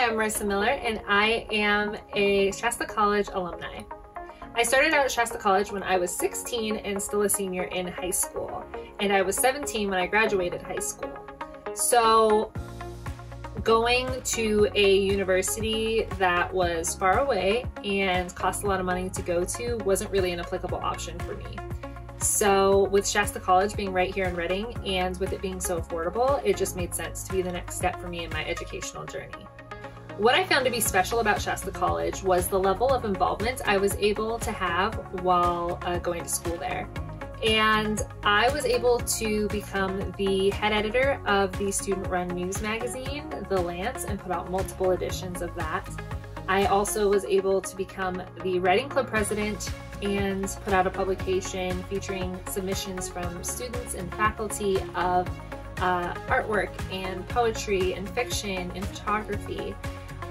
I'm Marissa Miller and I am a Shasta College alumni. I started out at Shasta College when I was 16 and still a senior in high school, and I was 17 when I graduated high school. So going to a university that was far away and cost a lot of money to go to wasn't really an applicable option for me. So with Shasta College being right here in Redding and with it being so affordable, it just made sense to be the next step for me in my educational journey. What I found to be special about Shasta College was the level of involvement I was able to have while uh, going to school there. And I was able to become the head editor of the student run news magazine, The Lance, and put out multiple editions of that. I also was able to become the writing club president and put out a publication featuring submissions from students and faculty of uh, artwork and poetry and fiction and photography.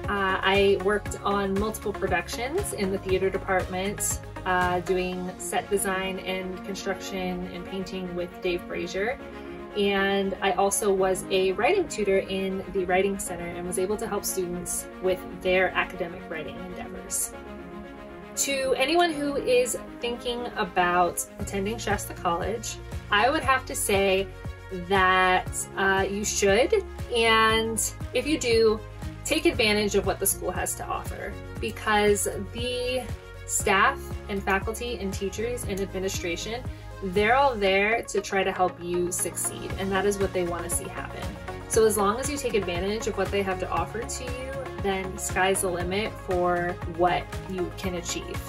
Uh, I worked on multiple productions in the theater department, uh, doing set design and construction and painting with Dave Frazier. And I also was a writing tutor in the Writing Center and was able to help students with their academic writing endeavors. To anyone who is thinking about attending Shasta College, I would have to say that uh, you should. And if you do, take advantage of what the school has to offer because the staff and faculty and teachers and administration, they're all there to try to help you succeed and that is what they want to see happen. So as long as you take advantage of what they have to offer to you, then sky's the limit for what you can achieve.